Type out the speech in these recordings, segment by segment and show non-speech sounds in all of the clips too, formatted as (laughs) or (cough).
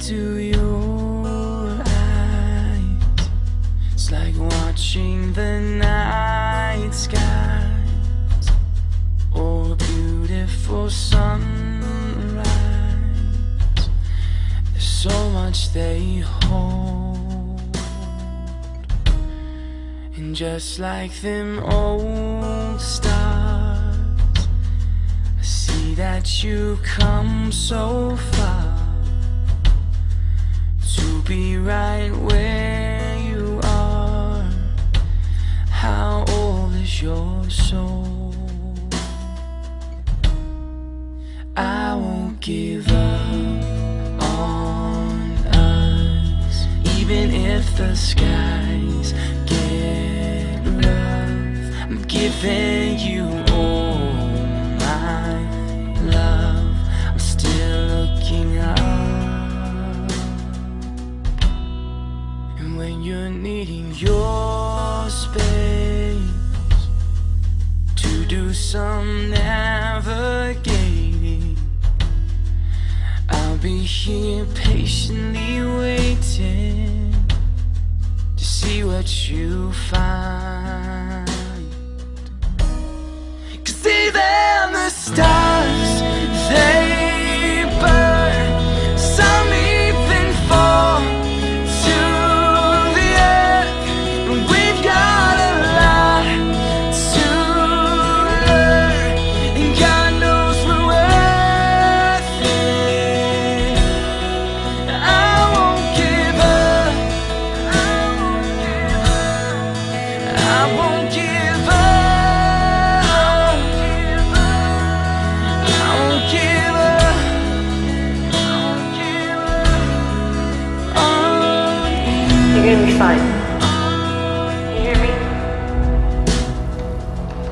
into your eyes. It's like watching the night skies or beautiful sunrise. There's so much they hold, and just like them old stars, I see that you've come so far be right where you are. How old is your soul? I won't give up on us, even if the skies get rough. I'm giving you Needing your space to do some navigating, I'll be here patiently waiting to see what you find. You're gonna be fine. You hear me?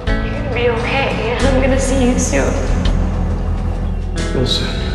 You're gonna be okay. (laughs) I'm gonna see you soon. Real soon.